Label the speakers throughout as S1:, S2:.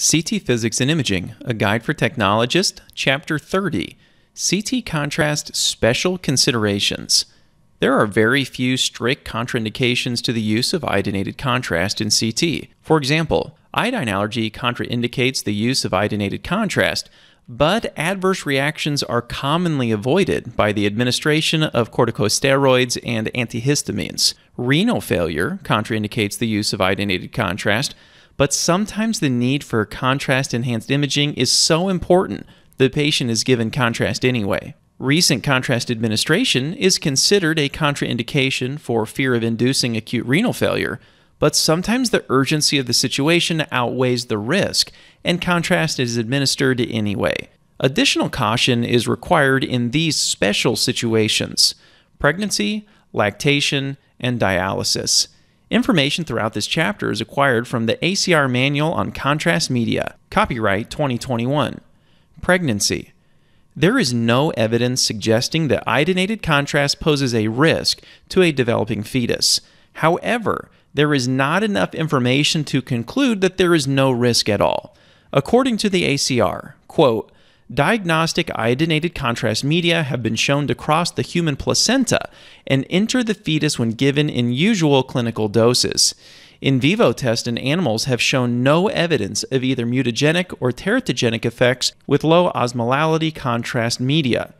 S1: CT Physics and Imaging, a guide for technologists, Chapter 30 CT Contrast Special Considerations. There are very few strict contraindications to the use of iodinated contrast in CT. For example, iodine allergy contraindicates the use of iodinated contrast, but adverse reactions are commonly avoided by the administration of corticosteroids and antihistamines. Renal failure contraindicates the use of iodinated contrast, but sometimes the need for contrast enhanced imaging is so important the patient is given contrast anyway. Recent contrast administration is considered a contraindication for fear of inducing acute renal failure, but sometimes the urgency of the situation outweighs the risk, and contrast is administered anyway. Additional caution is required in these special situations pregnancy, lactation, and dialysis. Information throughout this chapter is acquired from the ACR Manual on Contrast Media, copyright 2021. Pregnancy. There is no evidence suggesting that iodinated contrast poses a risk to a developing fetus. However, there is not enough information to conclude that there is no risk at all. According to the ACR, quote, diagnostic iodinated contrast media have been shown to cross the human placenta and enter the fetus when given in usual clinical doses. In vivo tests in animals have shown no evidence of either mutagenic or teratogenic effects with low osmolality contrast media.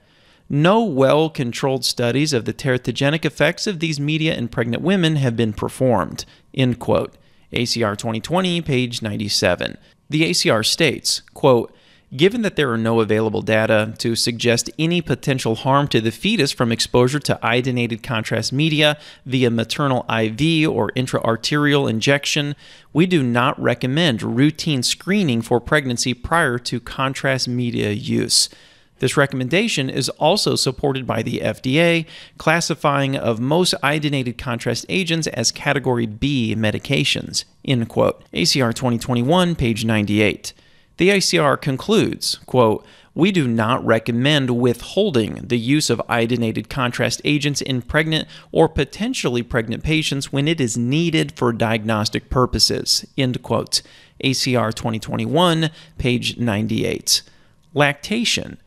S1: No well controlled studies of the teratogenic effects of these media in pregnant women have been performed. End quote. ACR 2020, page 97. The ACR states, quote, Given that there are no available data to suggest any potential harm to the fetus from exposure to iodinated contrast media via maternal IV or intraarterial injection, we do not recommend routine screening for pregnancy prior to contrast media use. This recommendation is also supported by the FDA, classifying of most iodinated contrast agents as category B medications. End quote. ACR 2021, page 98. The ACR concludes, quote, we do not recommend withholding the use of iodinated contrast agents in pregnant or potentially pregnant patients when it is needed for diagnostic purposes. End quote. ACR 2021, page 98. Lactation.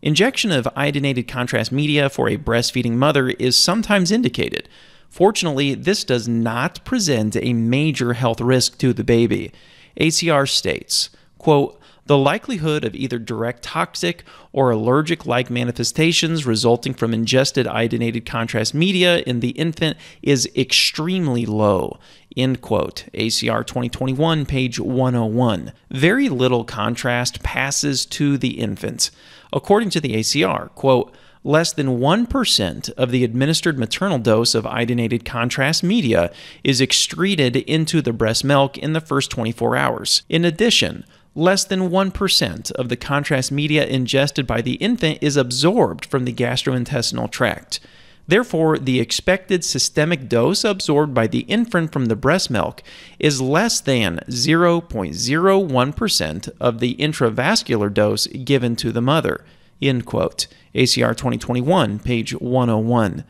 S1: Injection of iodinated contrast media for a breastfeeding mother is sometimes indicated. Fortunately, this does not present a major health risk to the baby. ACR states, quote, the likelihood of either direct toxic or allergic like manifestations resulting from ingested iodinated contrast media in the infant is extremely low. End quote. ACR 2021, page 101. Very little contrast passes to the infant. According to the ACR, quote, less than 1% of the administered maternal dose of iodinated contrast media is excreted into the breast milk in the first 24 hours. In addition, less than 1% of the contrast media ingested by the infant is absorbed from the gastrointestinal tract. Therefore, the expected systemic dose absorbed by the infant from the breast milk is less than 0.01% of the intravascular dose given to the mother. End quote. ACR 2021, page 101.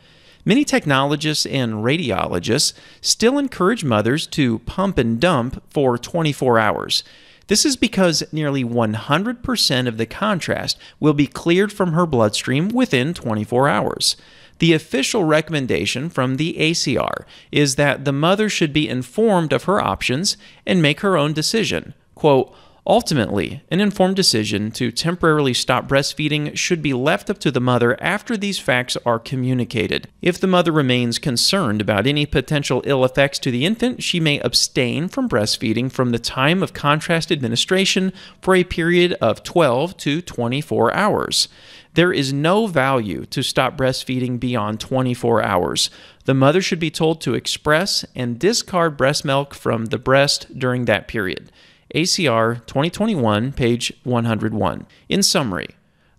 S1: Many technologists and radiologists still encourage mothers to pump and dump for 24 hours. This is because nearly 100% of the contrast will be cleared from her bloodstream within 24 hours. The official recommendation from the ACR is that the mother should be informed of her options and make her own decision. Quote, Ultimately, an informed decision to temporarily stop breastfeeding should be left up to the mother after these facts are communicated. If the mother remains concerned about any potential ill effects to the infant, she may abstain from breastfeeding from the time of contrast administration for a period of 12 to 24 hours. There is no value to stop breastfeeding beyond 24 hours. The mother should be told to express and discard breast milk from the breast during that period. ACR 2021, page 101. In summary,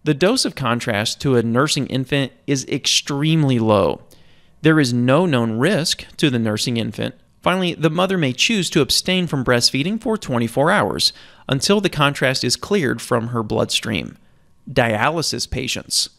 S1: the dose of contrast to a nursing infant is extremely low. There is no known risk to the nursing infant. Finally, the mother may choose to abstain from breastfeeding for 24 hours until the contrast is cleared from her bloodstream. Dialysis patients.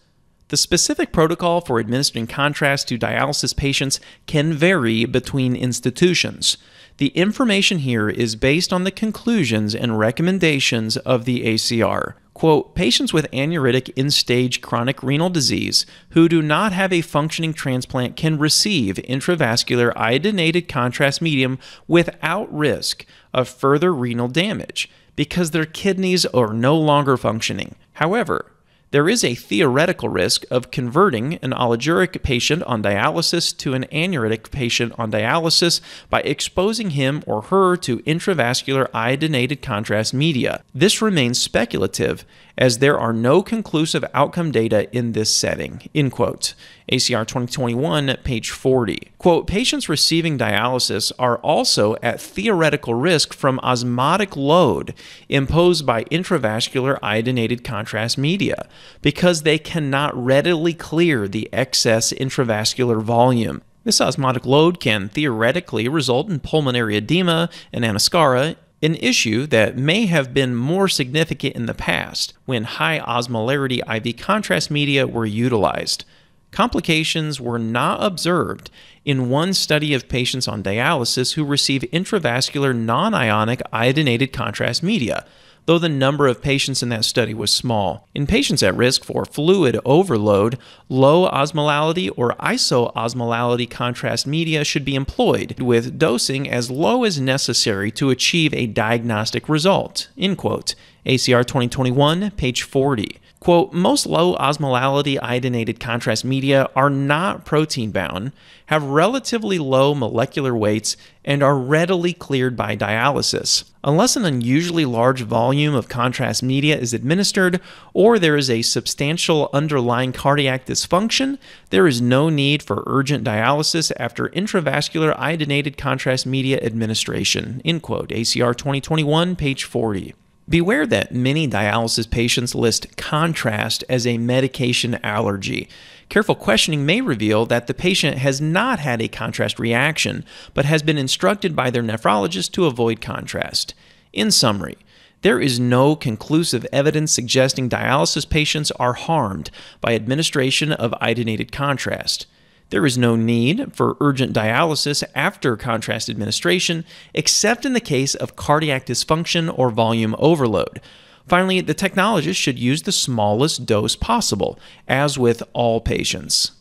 S1: The specific protocol for administering contrast to dialysis patients can vary between institutions. The information here is based on the conclusions and recommendations of the ACR. Quote, patients with anuritic end stage chronic renal disease who do not have a functioning transplant can receive intravascular iodinated contrast medium without risk of further renal damage because their kidneys are no longer functioning. However, there is a theoretical risk of converting an oliguric patient on dialysis to an anuritic patient on dialysis by exposing him or her to intravascular iodinated contrast media. This remains speculative as there are no conclusive outcome data in this setting. End quote. ACR 2021, page 40. Quote, patients receiving dialysis are also at theoretical risk from osmotic load imposed by intravascular iodinated contrast media because they cannot readily clear the excess intravascular volume. This osmotic load can theoretically result in pulmonary edema and anasarca an issue that may have been more significant in the past when high osmolarity IV contrast media were utilized. Complications were not observed in one study of patients on dialysis who received intravascular non ionic iodinated contrast media, though the number of patients in that study was small. In patients at risk for fluid overload, low osmolality or isoosmolality contrast media should be employed, with dosing as low as necessary to achieve a diagnostic result. End quote. ACR 2021, page 40. Quote, most low osmolality iodinated contrast media are not protein bound, have relatively low molecular weights, and are readily cleared by dialysis. Unless an unusually large volume of contrast media is administered or there is a substantial underlying cardiac dysfunction, there is no need for urgent dialysis after intravascular iodinated contrast media administration. End quote. ACR 2021, page 40. Beware that many dialysis patients list contrast as a medication allergy. Careful questioning may reveal that the patient has not had a contrast reaction, but has been instructed by their nephrologist to avoid contrast. In summary, there is no conclusive evidence suggesting dialysis patients are harmed by administration of iodinated contrast. There is no need for urgent dialysis after contrast administration, except in the case of cardiac dysfunction or volume overload. Finally, the technologist should use the smallest dose possible, as with all patients.